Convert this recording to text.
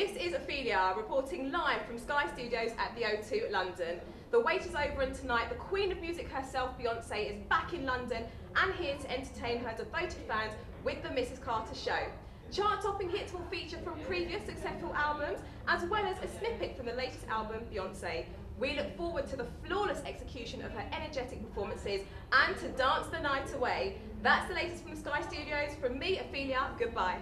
This is Ophelia reporting live from Sky Studios at the O2 London. The wait is over and tonight the Queen of Music herself, Beyonce, is back in London and here to entertain her devoted fans with the Mrs Carter Show. Chart-topping hits will feature from previous successful albums as well as a snippet from the latest album, Beyonce. We look forward to the flawless execution of her energetic performances and to dance the night away. That's the latest from Sky Studios. From me, Ophelia, goodbye.